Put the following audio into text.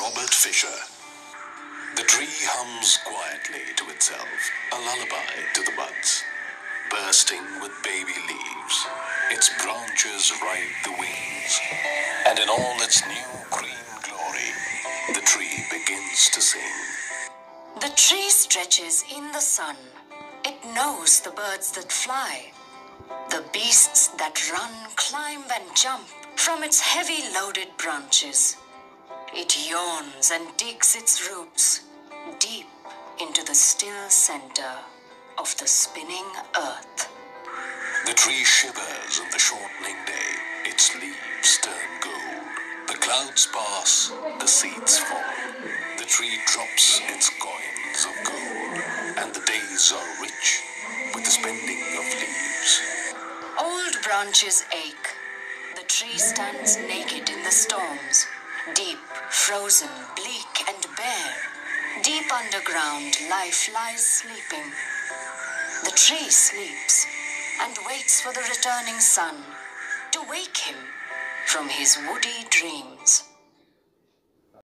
Robert Fisher. The tree hums quietly to itself, a lullaby to the buds. Bursting with baby leaves, its branches ride the winds, and in all its new green glory, the tree begins to sing. The tree stretches in the sun. It knows the birds that fly, the beasts that run, climb, and jump from its heavy loaded branches. It yawns and digs its roots deep into the still center of the spinning earth. The tree shivers in the shortening day, its leaves turn gold. The clouds pass, the seeds fall. The tree drops its coins of gold, and the days are rich with the spending of leaves. Old branches ache. The tree stands naked in the storms, deep, frozen, bleak, and bare. Deep underground, life lies sleeping. The tree sleeps and waits for the returning sun to wake him from his woody dreams.